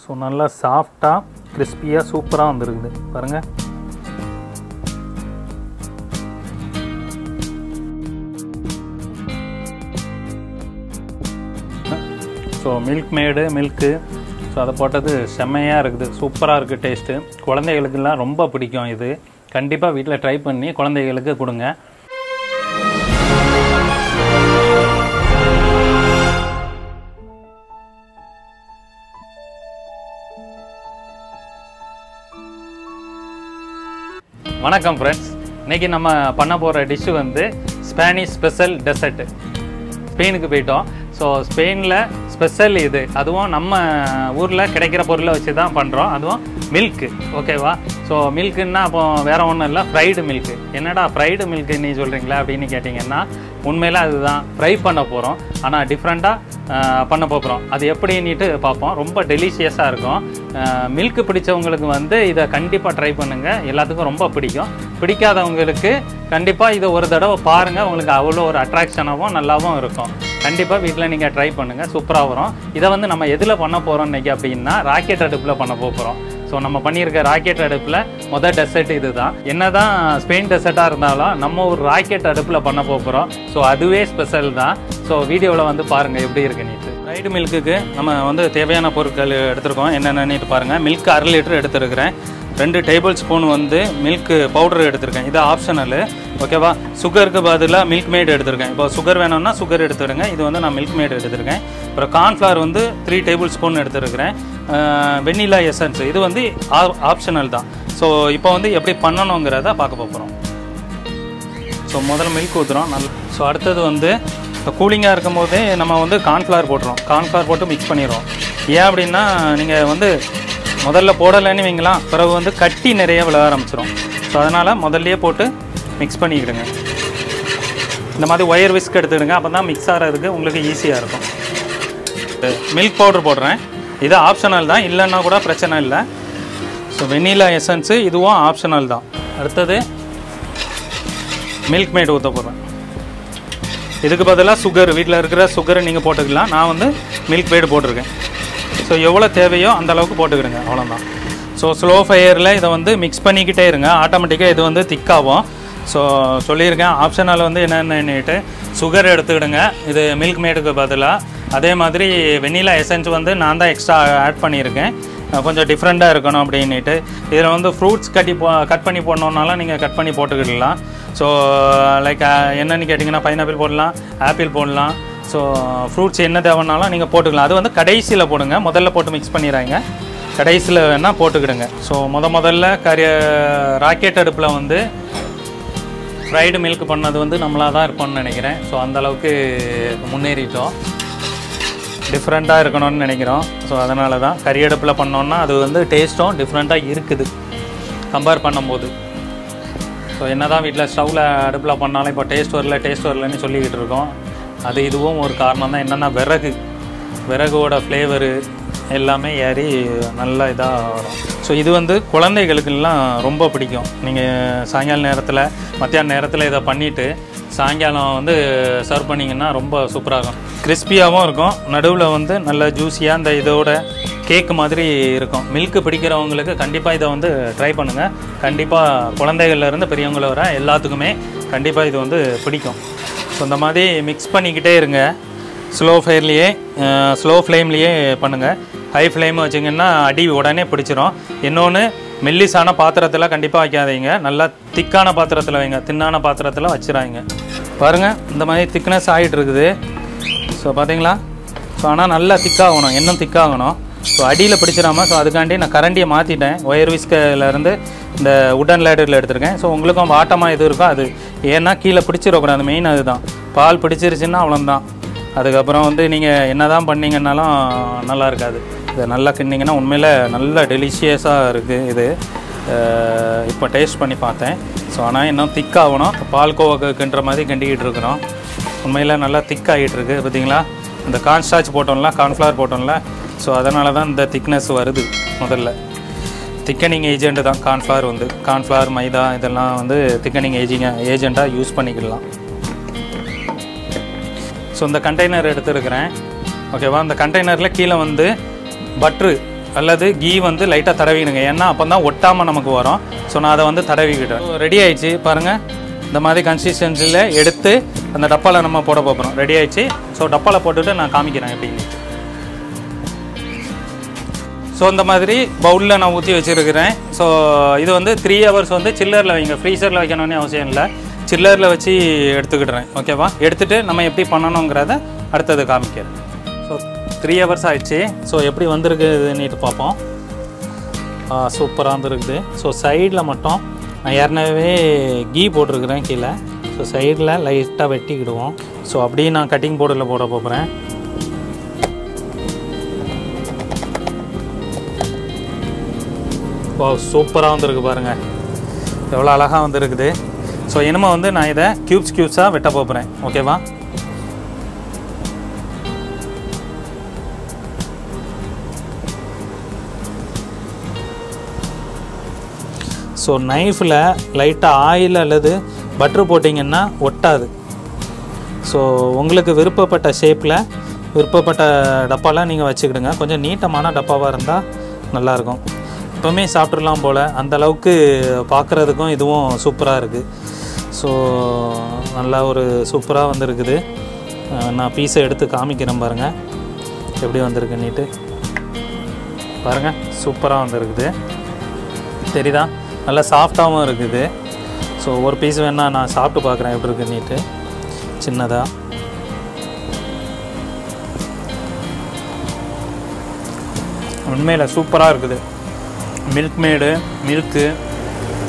So நல்லா சாஃப்டாக கிறிஸ்பியாக சூப்பராக வந்துருக்குது. பாருங்கள் so milk made milk so அதை போட்டது செம்மையாக இருக்குது. சூப்பராக இருக்குது டேஸ்ட்டு குழந்தைகளுக்கெல்லாம் ரொம்ப பிடிக்கும் இது. கண்டிப்பாக வீட்டில் ட்ரை பண்ணி குழந்தைகளுக்கு கொடுங்க. வணக்கம் ஃப்ரெண்ட்ஸ் இன்றைக்கி நம்ம பண்ண போகிற டிஷ்ஷு வந்து ஸ்பானிஷ் ஸ்பெஷல் டெசர்ட்டு ஸ்பெயினுக்கு போயிட்டோம். ஸோ ஸ்பெயினில் ஸ்பெஷல் இது. அதுவும் நம்ம ஊரில் கிடைக்கிற பொருளை வச்சு தான் பண்ணுறோம் அதுவும் மில்க்கு ஓகேவா ஸோ மில்க்குன்னா அப்போ வேறு ஒன்றும் இல்லை ஃப்ரைடு மில்க்கு என்னடா ஃப்ரைடு மில்க்கு நீ சொல்கிறீங்களா அப்படின்னு கேட்டிங்கன்னா உண்மையில அதுதான் ஃப்ரை பண்ண போகிறோம் ஆனால் டிஃப்ரெண்ட்டாக பண்ண போகிறோம் அது எப்படின்னுட்டு பார்ப்போம். ரொம்ப டெலிஷியஸாக இருக்கும். மில்க்கு பிடிச்சவங்களுக்கு வந்து இதை கண்டிப்பாக ட்ரை பண்ணுங்கள் எல்லாத்துக்கும் ரொம்ப பிடிக்கும். பிடிக்காதவங்களுக்கு கண்டிப்பாக இதை ஒரு தடவை பாருங்கள் உங்களுக்கு அவ்வளோ ஒரு அட்ராக்ஷனாகவும் நல்லாவும் இருக்கும். கண்டிப்பாக வீட்டில் நீங்கள் ட்ரை பண்ணுங்கள் சூப்பராக வரும். இதை வந்து நம்ம எதில் பண்ண போகிறோம் இன்றைக்கி அப்படின்னா ராக்கெட் அடுப்பில் பண்ண போகிறோம் ஸோ நம்ம பண்ணியிருக்க ராக்கெட் அடுப்பில் மொதல் டெசர்ட் இது தான் என்ன தான் ஸ்பெயின் டெசர்ட்டாக இருந்தாலும் நம்ம ஒரு ராக்கெட் அடுப்பில் பண்ண போகிறோம் ஸோ அதுவே ஸ்பெஷல் தான். ஸோ வீடியோவில் வந்து பாருங்கள் எப்படி இருக்கு நீட்டு ரைடு மில்க்குக்கு நம்ம வந்து தேவையான பொருட்கள் எடுத்திருக்கோம். என்னென்னு பாருங்கள் மில்க் அரை லிட்டர் எடுத்துருக்கிறேன். ரெண்டு டேபிள் ஸ்பூன் வந்து மில்க் பவுடர் எடுத்திருக்கேன். இது ஆப்ஷனலு ஓகேவா சுகருக்கு பதிலாக மில்க் மேட் எடுத்திருக்கேன். இப்போ சுகர் வேணும்னா சுகர் எடுத்துடுங்க இது வந்து நான் மில்க் மேட் எடுத்திருக்கேன். அப்புறம் கார்ன்ஃப்ளவர் வந்து த்ரீ டேபிள் ஸ்பூன் எடுத்துருக்கிறேன் வெண்ணிலா எசன்ஸ் இது வந்து ஆப்ஷனல் தான். ஸோ இப்போ வந்து எப்படி பண்ணணுங்கிறத பார்க்க போகிறோம் ஸோ முதல்ல மில்க் ஊற்றுறோம் நல் ஸோ அடுத்தது வந்து இப்போ கூலிங்காக இருக்கும் போதே நம்ம வந்து கார்ன்ஃப்ளவர் போட்டுறோம். கார்ன்ஃப்ளவர் போட்டு மிக்ஸ் பண்ணிடுறோம். ஏன் அப்படின்னா நீங்கள் வந்து முதல்ல போடலைன்னு வைங்களா? பிறகு வந்து கட்டி நிறைய விழ ஆரம்பிச்சிடும் ஸோ அதனால் முதல்லையே போட்டு மிக்ஸ் பண்ணிக்கிடுங்க. இந்த மாதிரி ஒயர் விஸ்க் எடுத்துடுங்க அப்போ தான் மிக்ஸ் ஆகிறதுக்கு உங்களுக்கு ஈஸியாக இருக்கும். மில்க் பவுடர் போடுறேன். இது ஆப்ஷனல் தான். இல்லைன்னா கூட பிரச்சனை இல்லை. ஸோ வெண்ணிலா எசன்ஸு இதுவும் ஆப்ஷனல் தான். அடுத்தது மில்க் மேட் ஊற்ற போடுறேன். இதுக்கு பதிலாக சுகர் வீட்டில் இருக்கிற சுகரை நீங்கள் போட்டுக்கலாம். நான் வந்து மில்க் மேடு போட்டிருக்கேன். ஸோ எவ்வளோ தேவையோ அந்த அளவுக்கு போட்டுக்கிடுங்க. அவ்வளோதான் ஸோ ஸ்லோ ஃபயரில் இதை வந்து மிக்ஸ் பண்ணிக்கிட்டே இருங்க. ஆட்டோமேட்டிக்காக இது வந்து திக்காகும் ஸோ சொல்லியிருக்கேன். ஆப்ஷனால் வந்து என்னென்னுட்டு சுகர் எடுத்துக்கிடுங்க. இது மில்க் மேடுக்கு பதிலாக அதே மாதிரி வெண்ணிலா எசன்ஸ் வந்து நான் தான் எக்ஸ்ட்ரா ஆட் பண்ணியிருக்கேன். கொஞ்சம் டிஃப்ரெண்ட்டாக இருக்கணும் அப்படின்ட்டு இதில் வந்து ஃப்ரூட்ஸ் கட்டி போ கட் பண்ணி போடணுன்னாலும் நீங்கள் கட் பண்ணி போட்டுக்கிடலாம். ஸோ லைக் என்னென்னு கேட்டிங்கன்னா பைனாப்பிள் போடலாம் ஆப்பிள் போடலாம். ஸோ ஃப்ரூட்ஸ் என்ன தேவைன்னாலும் நீங்கள் போட்டுக்கலாம். அது வந்து கடைசியில் போடுங்க. முதல்ல போட்டு மிக்ஸ் பண்ணிடுறாங்க கடைசியில் வேணால் போட்டுக்கிடுங்க. ஸோ முத முதல்ல கரிய ராக்கெட் அடுப்பில் வந்து ஃப்ரைடு மில்க் பண்ணது வந்து நம்மளாக தான் இருப்போம்னு நினைக்கிறேன். ஸோ அந்தளவுக்கு முன்னேறிட்டோம். டிஃப்ரெண்ட்டாக இருக்கணும்னு நினைக்கிறோம். ஸோ அதனால தான் கறி அடுப்பில் பண்ணோன்னா அது வந்து டேஸ்ட்டும் டிஃப்ரெண்ட்டாக இருக்குது. கம்பேர் பண்ணும்போது. ஸோ என்ன தான் வீட்டில் ஸ்டவ்வில் அடுப்பில் பண்ணாலும் இப்போ டேஸ்ட் வரல டேஸ்ட் வரலன்னு சொல்லிக்கிட்டு இருக்கோம். அது இதுவும் ஒரு காரணம் தான் என்னென்னா விறகு. விறகோட ஃப்ளேவரு எல்லாமே ஏறி நல்லா இதாக வரும். ஸோ இது வந்து குழந்தைகளுக்கெல்லாம் ரொம்ப பிடிக்கும். நீங்கள் சாயங்கால நேரத்தில் மத்தியான நேரத்தில் இதை பண்ணிவிட்டு சாயங்காலம் வந்து சர்வ் பண்ணிங்கன்னா ரொம்ப சூப்பராக இருக்கும். கிறிஸ்பியாகவும் இருக்கும். நடுவில் வந்து நல்ல ஜூஸியாக அந்த இதோட கேக் மாதிரி இருக்கும். மில்க்கு பிடிக்கிறவங்களுக்கு கண்டிப்பாக இதை வந்து ட்ரை பண்ணுங்கள் கண்டிப்பாக குழந்தைகள்லேருந்து பெரியவங்கள வர எல்லாத்துக்குமே கண்டிப்பாக இது வந்து பிடிக்கும். ஸோ இந்த மாதிரி மிக்ஸ் பண்ணிக்கிட்டே இருங்க. ஸ்லோ ஃபயர்லேயே ஸ்லோ ஃப்ளேம்லேயே பண்ணுங்கள் ஹை ஃப்ளேம் வச்சிங்கன்னா அடி உடனே பிடிச்சிரும். இன்னொன்று மெல்லிசான பாத்திரத்தில் கண்டிப்பாக வைக்காதீங்க. நல்லா திக்கான பாத்திரத்தில் வைங்க. தின்னான பாத்திரத்தில் வச்சிடாதீங்க. பாருங்கள் இந்த மாதிரி திக்னஸ் ஆகிட்டு இருக்குது. ஸோ பார்த்தீங்களா ஸோ ஆனால் நல்லா திக்காகணும். இன்னும் திக்காகணும். ஸோ அடியில் பிடிச்சிடாமல் ஸோ அதுக்காண்டி நான் கரண்டியை மாற்றிட்டேன் ஒயர் விஸ்கிலேருந்து இந்த உடன் லேடரில் எடுத்திருக்கேன். ஸோ உங்களுக்கும் வாட்டமாக எது இருக்கோ? அது ஏன்னா கீழே பிடிச்சிடக்கூடாது. மெயின் அதுதான். பால் பிடிச்சிருச்சுன்னா அவ்வளோதான் அதுக்கப்புறம் வந்து நீங்கள் என்ன தான் பண்ணிங்கன்னாலும் நல்லா இருக்காது. இதை நல்லா கிண்டிங்கன்னா உண்மையில் நல்லா டெலிஷியஸாக இருக்குது இது. இப்போ டேஸ்ட் பண்ணி பார்த்தேன். ஸோ ஆனால் இன்னும் திக்காகணும் பால் கோவாக்குன்ற மாதிரி கிண்டிக்கிட்டு இருக்கிறோம். உண்மையில் நல்லா திக்காகிட்டு இருக்குது பார்த்தீங்களா? இந்த கார்ன்ஸ்டாச் போட்டோம்ல கார்ன்ஃப்ளவர் போட்டோம்ல. ஸோ அதனால தான் இந்த திக்னஸ் வருது முதல்ல. திக்கனிங் ஏஜென்ட் தான் கார்ன்ஃப்ளவர் வந்து. கார்ன்ஃப்ளவர் மைதா இதெல்லாம் வந்து திக்கனிங் ஏஜிங்க ஏஜெண்ட்டாக யூஸ் பண்ணிக்கலாம். ஸோ இந்த கண்டெய்னர் எடுத்துருக்கிறேன். ஓகேவா இந்த கண்டெய்னரில் கீழே வந்து பட்ரு அல்லது கீ வந்து லைட்டாக தடவிடுங்க. ஏன்னா அப்போ தான் ஒட்டாமல் நமக்கு வரும். ஸோ நான் அதை வந்து தடவிக்கிட்டேன். ரெடி ஆயிடுச்சு. பாருங்கள் இந்த மாதிரி கன்சிஸ்டன்சியில் எடுத்து அந்த டப்பாவில் நம்ம போட போகிறோம் ரெடி ஆயிடுச்சு. ஸோ டப்பாவில் போட்டுட்டு நான் காமிக்கிறேன் எப்படின்னு. ஸோ இந்த மாதிரி பவுலில் நான் ஊற்றி வச்சுருக்கிறேன். ஸோ இது வந்து த்ரீ ஹவர்ஸ் வந்து சில்லரில் வைங்க. ஃப்ரீசரில் வைக்கணும்னு அவசியம் இல்லை. சில்லரில் வச்சு எடுத்துக்கிடுறேன். ஓகேவா எடுத்துகிட்டு நம்ம எப்படி பண்ணணுங்கிறத அடுத்தது காமிக்கிறேன். ஸோ த்ரீ ஹவர்ஸ் ஆயிடுச்சு. ஸோ எப்படி வந்திருக்குதுன்னுட்டு பார்ப்போம். சூப்பராக வந்துருக்குது. ஸோ சைடில் மட்டும் நான் ஏற்கனவே கீ போட்டிருக்கிறேன் கீழே. ஸோ சைடில் லைட்டாக வெட்டிக்கிடுவோம். ஸோ அப்படியே நான் கட்டிங் போர்டில் போட போகிறேன் வா சூப்பராக வந்திருக்கு பாருங்கள் எவ்வளோ அழகாக வந்திருக்குது. ஸோ இனிமேல் வந்து நான் இதை க்யூப்ஸ் க்யூப்ஸாக வெட்ட போகிறேன் ஓகேவா ஸோ நைஃபில் லைட்டாக ஆயில் அல்லது பட்ரு போட்டிங்கன்னா ஒட்டாது. ஸோ உங்களுக்கு விருப்பப்பட்ட ஷேப்பில் விருப்பப்பட்ட டப்பாலாம் நீங்கள் வச்சுக்கிடுங்க. கொஞ்சம் நீட்டமான டப்பாவாக இருந்தால் நல்லாயிருக்கும் எப்போவுமே சாப்பிட்றலாம் போல். அந்த அளவுக்கு பார்க்குறதுக்கும் இதுவும் சூப்பராக இருக்குது ஸோ நல்லா ஒரு சூப்பராக வந்திருக்குது. நான் பீஸை எடுத்து காமிக்கிறேன் பாருங்கள் எப்படி வந்திருக்குன்னுட்டு. பாருங்கள் சூப்பராக வந்திருக்குது. தெரியுதா? நல்லா சாஃப்டாகவும் இருக்குது. ஸோ ஒரு பீஸ் வேணால் நான் சாப்பிட்டு பார்க்குறேன் எப்படி இருக்குன்னுட்டு. சின்னதாக உண்மையில் சூப்பராக இருக்குது. மில்க் மேடு மில்க்கு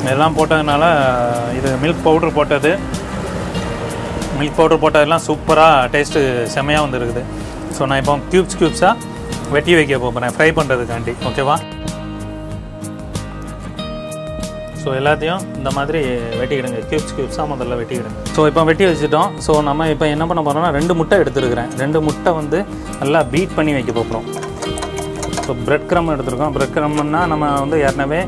இதெல்லாம் போட்டதுனால இது மில்க் பவுட்ரு போட்டது. மில்க் பவுட்ரு போட்டதெல்லாம் சூப்பராக டேஸ்ட்டு செமையாக வந்துருக்குது. ஸோ நான் இப்போ க்யூப்ஸ் க்யூப்ஸாக வெட்டி வைக்க போகிறேன் ஃப்ரை பண்ணுறதுக்காண்டி ஓகேவா ஸோ எல்லாத்தையும் இந்த மாதிரி வெட்டிக்கிடுங்க. க்யூப்ஸ் க்யூப்ஸாக முதல்ல வெட்டிக்கிடுங்க. ஸோ இப்போ வெட்டி வச்சுட்டோம். ஸோ நம்ம இப்போ என்ன பண்ண போகிறோம்னா ரெண்டு முட்டை எடுத்துருக்கிறேன். ரெண்டு முட்டை வந்து நல்லா பீட் பண்ணி வைக்க போகிறோம் ஸோ பிரெட் க்ரம் எடுத்துருக்கோம். பிரெட் க்ரம்னா நம்ம வந்து ஏற்கனவே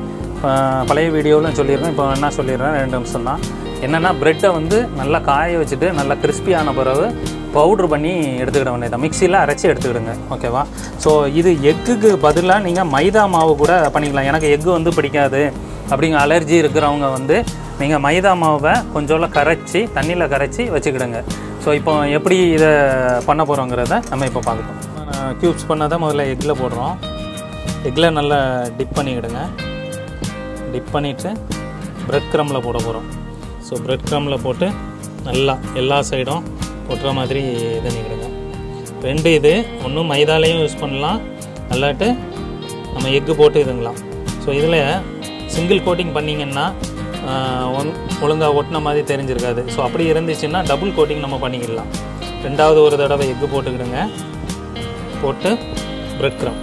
பழைய வீடியோவில் சொல்லியிருக்கோம் இப்போ என்ன சொல்லிடுறேன். ரெண்டு நிமிஷம் தான். என்னென்னா ப்ரெட்டை வந்து நல்லா காய வச்சுட்டு நல்லா கிறிஸ்பியான பிறகு பவுட்ரு பண்ணி எடுத்துக்கிட வேண்டியதான் மிக்சியில் அரைச்சி எடுத்துக்கிடுங்க. ஓகேவா ஸோ இது எக்குக்கு பதிலாக நீங்கள் மைதா மாவு கூட பண்ணிக்கலாம். எனக்கு எக்கு வந்து பிடிக்காது. அப்படிங்கிற அலர்ஜி இருக்கிறவங்க வந்து நீங்கள் மைதா மாவை கொஞ்சோல கரைச்சி தண்ணியில் கரைச்சி வச்சுக்கிடுங்க. ஸோ இப்போ எப்படி இதை பண்ண போகிறோங்கிறத நம்ம இப்போ பார்க்கலாம் க்யூப்ஸ் பண்ணாத முதல்ல எக்கில் போடுறோம். எக்கில் நல்லா டிப் பண்ணிக்கிடுங்க. டிப் பண்ணிவிட்டு ப்ரெட் க்ரம்மில் போட போகிறோம் ஸோ ப்ரெட் க்ரம்மில் போட்டு நல்லா எல்லா சைடும் கொட்டுற மாதிரி இது பண்ணிக்கிடுங்க. ரெண்டு இது ஒன்றும் மைதாலையும் யூஸ் பண்ணலாம். அல்லாட்டு நம்ம எக்கு போட்டு இதுங்களாம் ஸோ இதில் சிங்கிள் கோட்டிங் பண்ணிங்கன்னா ஒழுங்காக ஒட்டின மாதிரி தெரிஞ்சிருக்காது. ஸோ அப்படி இருந்துச்சுன்னா டபுள் கோட்டிங் நம்ம பண்ணிக்கிடலாம். ரெண்டாவது ஒரு தடவை எக்கு போட்டுக்கிடுங்க. போட்டு பிரெட் க்ரம்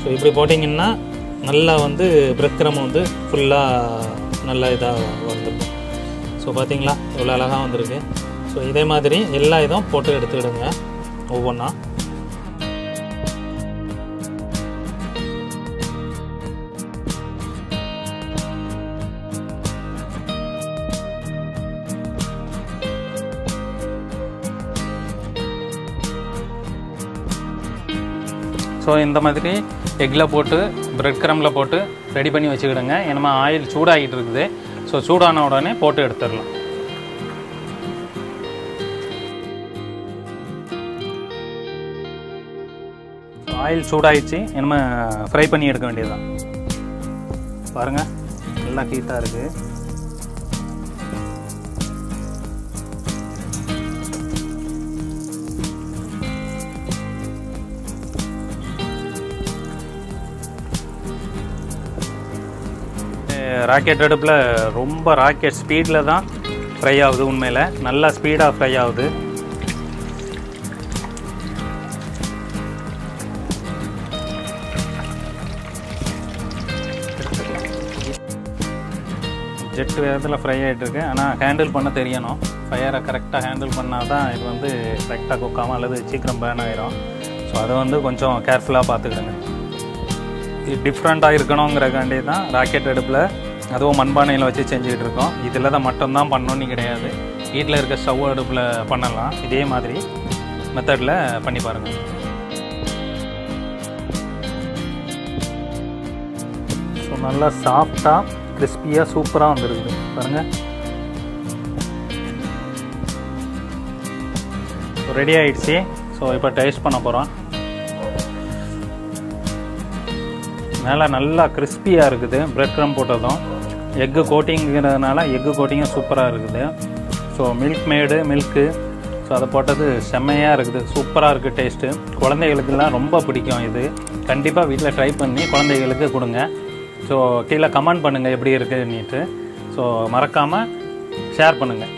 ஸோ இப்படி போட்டிங்கன்னா நல்லா வந்து பிரக்கிரமம் வந்து ஃபுல்லாக நல்லா இதாக வந்துடும். ஸோ பார்த்தீங்களா இவ்வளோ அழகாக வந்திருக்கு. ஸோ இதே மாதிரி எல்லா இதுவும் போட்டு எடுத்துக்கிடுங்க. ஒவ்வொன்றா ஸோ இந்த மாதிரி எக்கில் போட்டு பிரெட் கிரமில் போட்டு ரெடி பண்ணி வச்சுக்கிடுங்க. ஏன்னா ஆயில் சூடாகிட்டு இருக்குது ஸோ சூடான உடனே போட்டு எடுத்துடலாம். ஆயில் சூடாகிடுச்சு இனிமேல் ஃப்ரை பண்ணி எடுக்க வேண்டியதுதான். பாருங்கள் நல்லா ஹீட்டாக இருக்குது ராக்கெட் அடுப்பில் ரொம்ப ராக்கெட் ஸ்பீடில் தான் ஃப்ரை ஆகுது உண்மையில். நல்லா ஸ்பீடாக ஃப்ரை ஆகுது. ஜெட் வேகத்தில் ஃப்ரை ஆகிட்டுருக்கு ஆனால் ஹேண்டில் பண்ண தெரியணும். ஃபயரை கரெக்டாக ஹேண்டில் பண்ணால் தான் இது வந்து கரெக்டாக குக்காமல் அல்லது சீக்கிரம் பேர்ன் ஆகிரும் ஸோ அதை வந்து கொஞ்சம் கேர்ஃபுல்லாக பார்த்துக்கிடுங்க இது டிஃப்ரெண்ட்டாக இருக்கணுங்கிறக்காண்டி தான் ராக்கெட் அடுப்பில் அதுவும் மண்பானையில் வச்சு செஞ்சுக்கிட்டு இருக்கோம். இதில் தான் மட்டும்தான் பண்ணணும்னு கிடையாது. வீட்டில் இருக்க ஸ்டவ் அடுப்பில் பண்ணலாம். இதே மாதிரி மெத்தடில் பண்ணி பாருங்கள் ஸோ நல்லா சாஃப்டாக கிறிஸ்பியாக சூப்பராக வந்துருக்குது. பாருங்கள் ரெடி ஆகிடுச்சி ஸோ இப்போ டேஸ்ட் பண்ண போகிறோம் மேலே நல்லா கிறிஸ்பியாக இருக்குது. பிரெட் க்ரம் போட்டதும். எக்கு கோட்டிங்கிறதுனால எக்கு கோட்டிங்கும் சூப்பராக இருக்குது. So milk made milk so அதை போட்டது செம்மையாக இருக்குது. சூப்பராக இருக்குது டேஸ்ட்டு குழந்தைகளுக்கெல்லாம் ரொம்ப பிடிக்கும் இது. கண்டிப்பாக வீட்டில் ட்ரை பண்ணி குழந்தைகளுக்கு கொடுங்க. ஸோ கீழே கமெண்ட் பண்ணுங்கள் எப்படி இருக்குதுன்னுட்டு ஸோ மறக்காமல் ஷேர் பண்ணுங்கள்